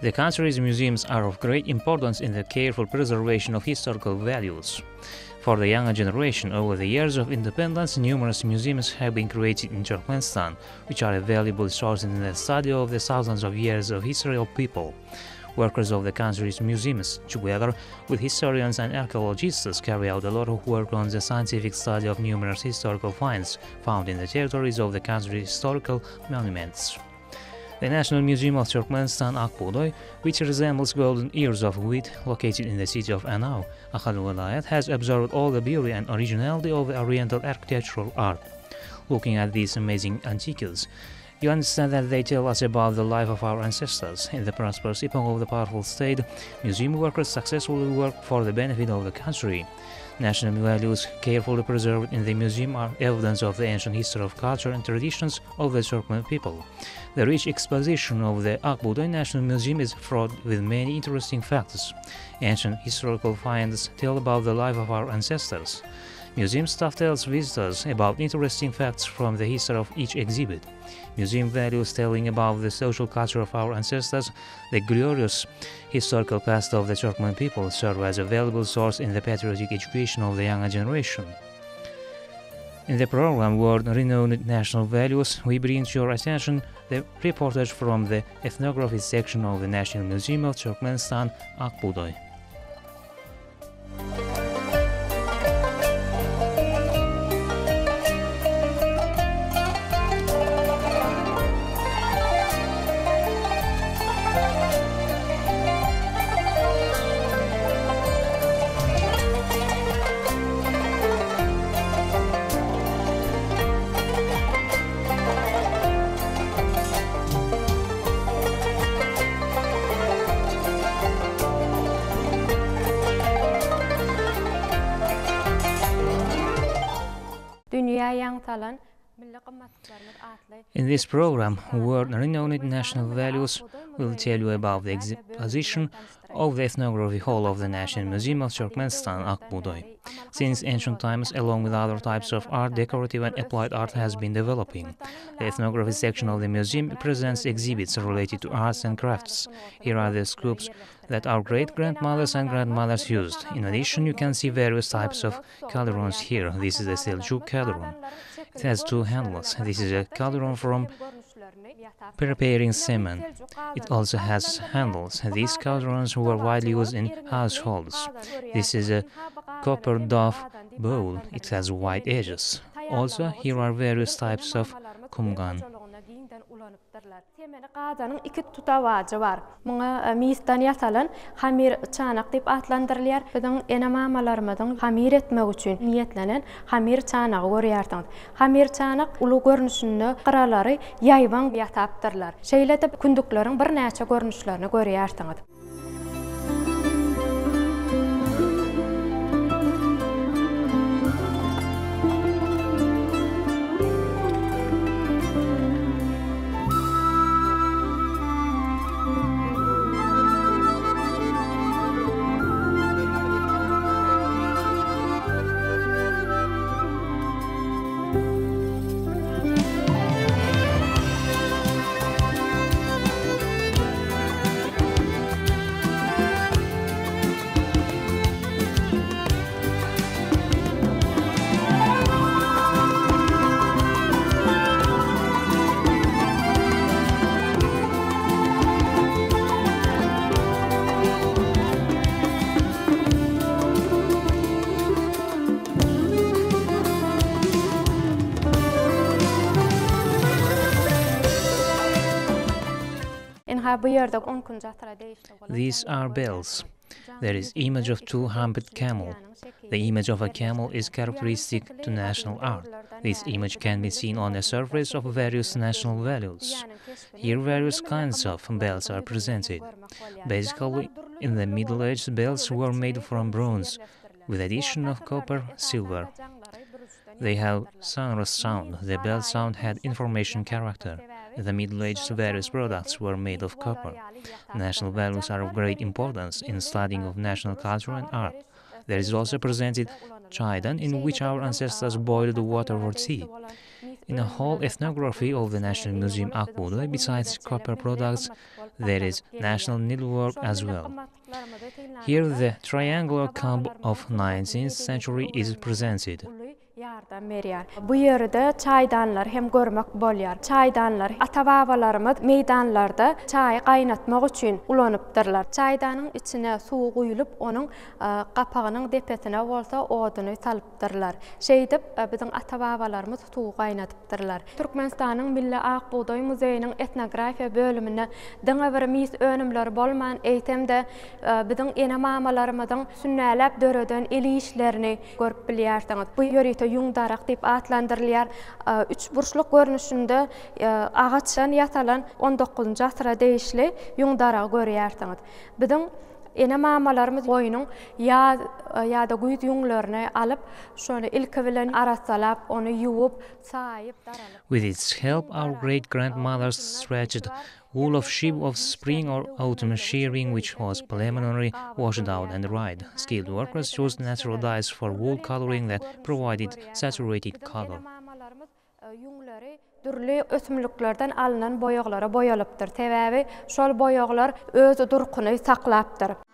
The country's museums are of great importance in the careful preservation of historical values. For the younger generation, over the years of independence, numerous museums have been created in Turkmenistan, which are a valuable source in the study of the thousands of years of history of people. Workers of the country's museums, together with historians and archaeologists, carry out a lot of work on the scientific study of numerous historical finds found in the territories of the country's historical monuments. The National Museum of Turkmenistan Akbudoy, which resembles golden ears of wheat, located in the city of Anau, Akhal has absorbed all the beauty and originality of the Oriental architectural art. Looking at these amazing antiquities, you understand that they tell us about the life of our ancestors. In the prosperous epoch of the powerful state, museum workers successfully work for the benefit of the country. National values carefully preserved in the museum are evidence of the ancient history of culture and traditions of the Turkmen people. The rich exposition of the Akbudoy National Museum is fraught with many interesting facts. Ancient historical finds tell about the life of our ancestors. Museum staff tells visitors about interesting facts from the history of each exhibit. Museum values telling about the social culture of our ancestors, the glorious historical past of the Turkmen people serve as a valuable source in the patriotic education of the younger generation. In the program World Renowned National Values, we bring to your attention the reportage from the ethnography section of the National Museum of Turkmenistan, Akbudoy. In this program, World Renowned National Values will tell you about the exposition of the Ethnography Hall of the National Museum of Turkmenistan, Akbudoy. Since ancient times, along with other types of art, decorative and applied art has been developing. The ethnography section of the museum presents exhibits related to arts and crafts. Here are the scoops that our great-grandmothers and grandmothers used. In addition, you can see various types of cauldrons here. This is a Seljuk cauldron. It has two handles. This is a cauldron from preparing semen. It also has handles. These cauldrons were widely used in households. This is a copper dove bowl. It has white edges. Also, here are various types of kumgan. ýatdyrlar. Temeli gazanyň iki tutawajy bar. Muňa e, miýisden ýasalan hamir çanak diýip atlandyrylýar. Biziň ene mamalarymyzyň hamir etmek üçin niýetlenen hamir çanagy görýärdiň. Hamir çanak uly görnüşünde gyralary ýaýwan ýatapdyrlar. Şeýle de künduklaryň bir näçe görnüşlerini görýärdiň. These are bells. There is image of two-humped camel. The image of a camel is characteristic to national art. This image can be seen on the surface of various national values. Here various kinds of bells are presented. Basically, in the Middle Age, bells were made from bronze, with addition of copper, silver. They have sonorous sound. The bell sound had information character. The Middle Ages, various products were made of copper. National values are of great importance in studying of national culture and art. There is also presented Chaidan, in which our ancestors boiled the water for tea. In a whole ethnography of the National Museum Akbudoy, besides copper products, there is national needlework as well. Here the triangular comb of 19th century is presented. ýardam berýär. Bu ýerde çaydanlar hem görmek bolýar. Çaydanlar atababalarymyz meýdanlarda çaý gaýnatmak üçin ulanypdyrlar. Çaýdanyň içine suw guýulyp, onuň e, gapagynyň depetine bolsa oduny salypdyrlar. Şeýdip e, biziň atababalarymyz suw gaýnatypdyrlar. Türkmenistanyň Milli Ak Buğday muzeýiniň etnografiýa bölümine diňe bir mis önümler bolman eýtemde e, biziň ene mamalarymyzyň sünnäläp döreden eli işlerini görüp bilýärdiňiz. Bu ýörite бұрындарақ деп атландырылар үш бұрышлық көрінішінді ағаттан яталан 19 жатыра дейшілі юңдарақ көрі әртіңіз. Бідің ene mamalarymyz ya ýa-da güýt ýuňlaryny alyp, şonu ilki bilen arasalap, onu ýuwup, saýyp, daralyp. With its help, our great grandmothers stretched wool of sheep of spring or autumn shearing, which was preliminary washed out and dried. Skilled workers used natural dyes for wool coloring that provided saturated color. Ýuňlary dürli ösümliklerden alınan. Täbäbi şol öz durkuny saklapdyr.